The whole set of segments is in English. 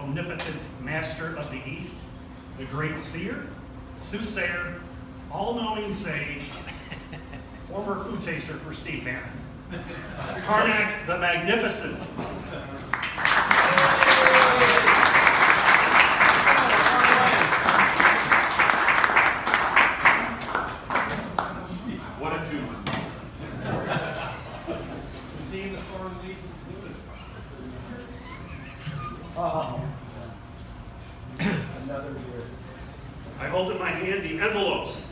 omnipotent master of the East, the great seer, soothsayer, all-knowing sage, former food taster for Steve Bannon, Karnak the Magnificent. What a tune. Dean the foreign lead Another year. I hold in my hand the envelopes.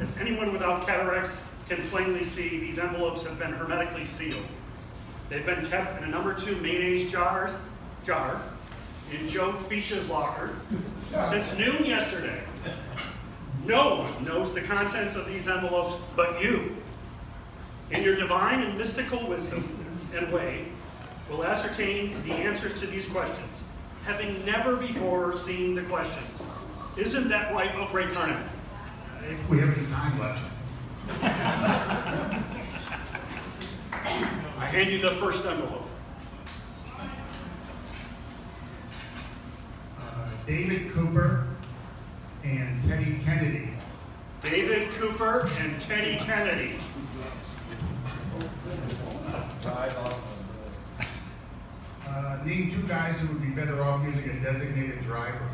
As anyone without cataracts can plainly see, these envelopes have been hermetically sealed. They've been kept in a number two mayonnaise jars, jar in Joe Fisha's locker since noon yesterday. No one knows the contents of these envelopes but you. In your divine and mystical wisdom and way, will ascertain the answers to these questions, having never before seen the questions. Isn't that right, great Karnak? If we have any time left. I hand you the first envelope. Uh, David Cooper and Teddy Kennedy. David Cooper and Teddy Kennedy. Drive off of Uh, Name two guys who would be better off using a designated driver.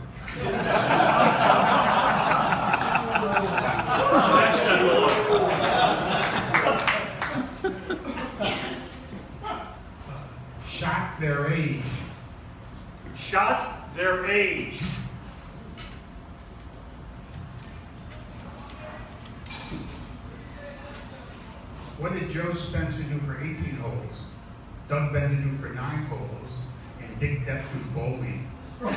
Shot their age. Shot their age. What did Joe Spencer do for 18 holes? Doug Bender do for nine holes? And Dick Depp bowling? The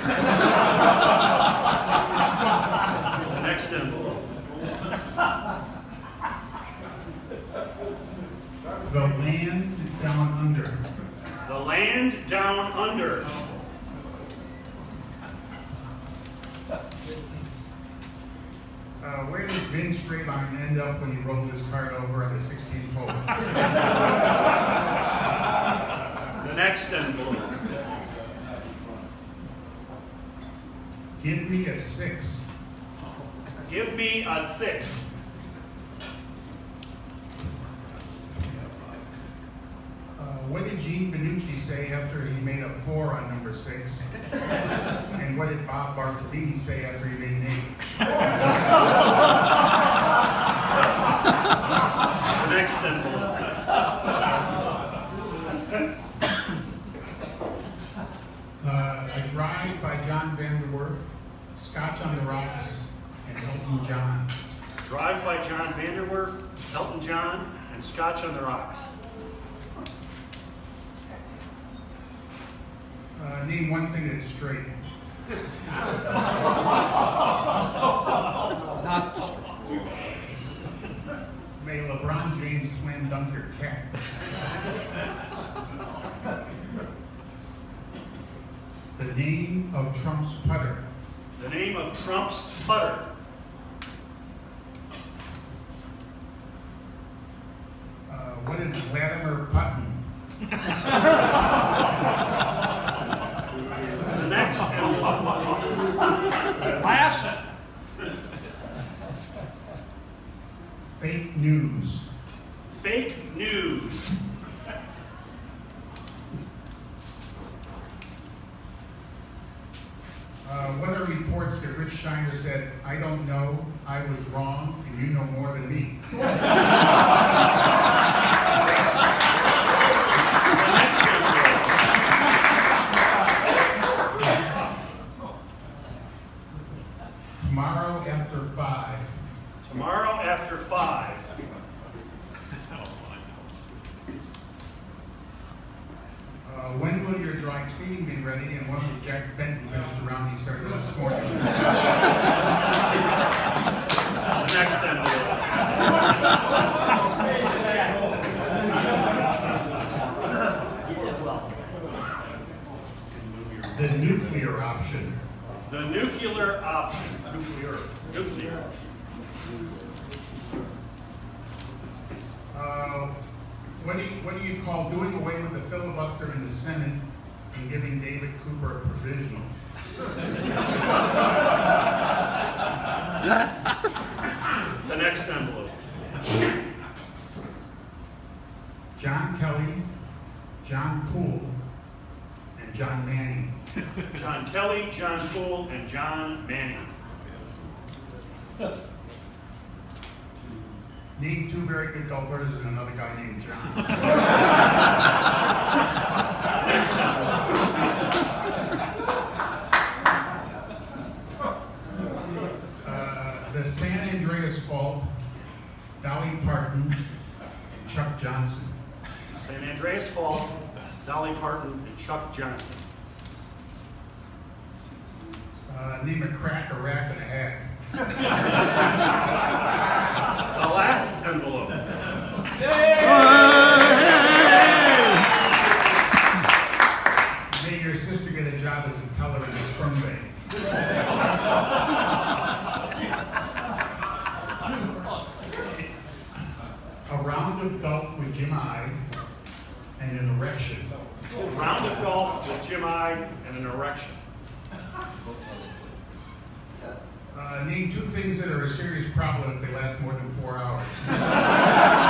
next envelope. The land down under. The land down under. Uh, where did Vince Strabon end up when he rolled his card over on the 16th hole? The next envelope. Give me a six. Give me a six. Uh, what did Gene Benucci say after he made a four on number six? and what did Bob Bartolini say after he made an eight? The next envelope. Uh, a Drive by John Vanderwerf, Scotch on the Rocks, and Elton John. Drive by John Vanderwerf, Elton John, and Scotch on the Rocks. Uh, name one thing that's straight. Not May LeBron James slam dunk your cat. the name of Trump's putter. The name of Trump's putter. Uh, what is Vladimir Putin? The next. Last. Fake news. Fake news. Uh, what are reports that Rich Shiner said, I don't know, I was wrong, and you know more than me? Tomorrow after five. Tomorrow after five. Uh, when will your dry cleaning be ready, and when will Jack Benton finish the round he started this morning? The next envelope. The nuclear option. The nuclear option. Nuclear. Nuclear. Uh, what do you, what do you call doing away with the filibuster in the Senate and giving David Cooper a provisional. The next envelope. John Kelly, John Poole, and John Manning. John Kelly, John Poole, and John Manning. Name two very good golfers and another guy named John. Uh, the San Andreas Fault, Dolly Parton, and Chuck Johnson. San Andreas Fault, Dolly Parton, and Chuck Johnson. Uh, name a crack, a rack, and a hack. The last envelope. May your sister get a job as a teller in a sperm bank. A round of golf with Jim I and an erection. A Round of golf with Jim I and an erection. Uh, name two things that are a serious problem if they last more than four hours.